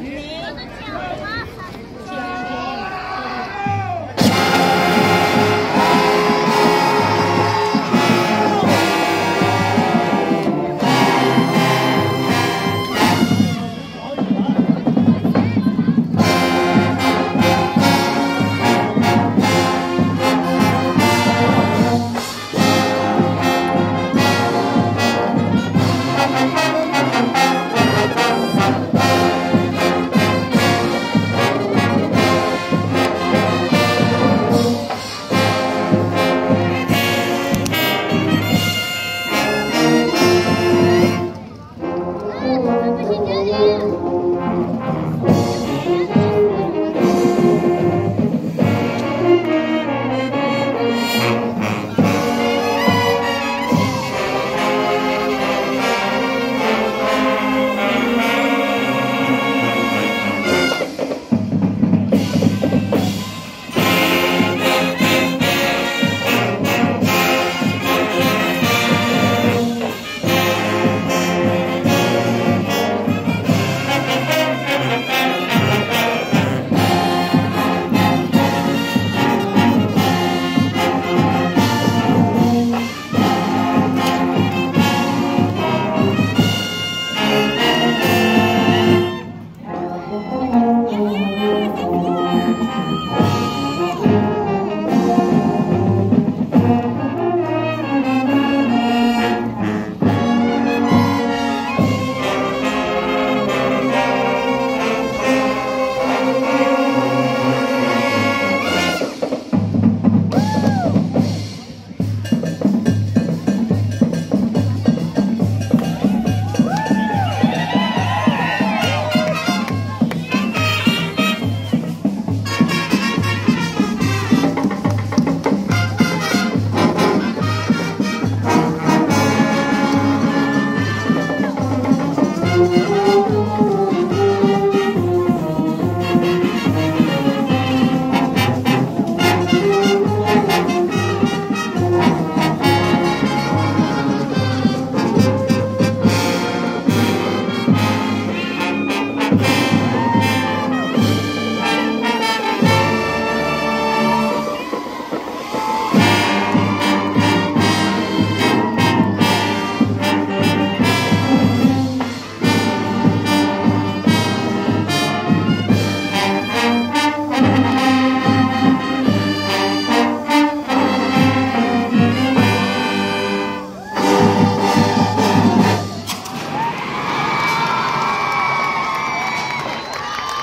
你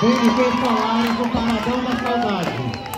Ele fez falar do Paradão da Saudade.